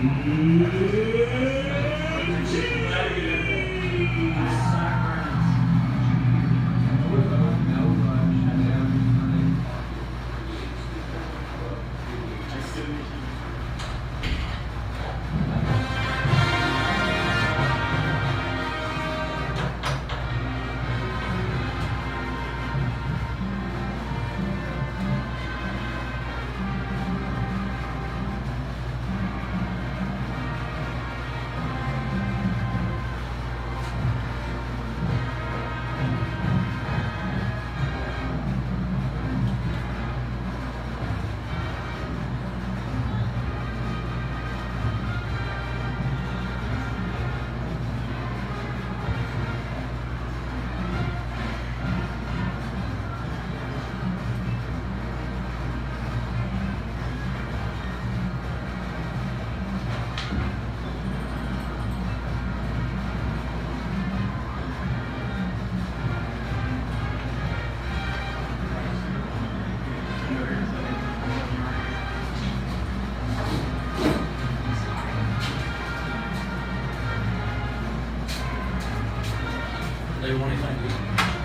Yeah. they want to thank you.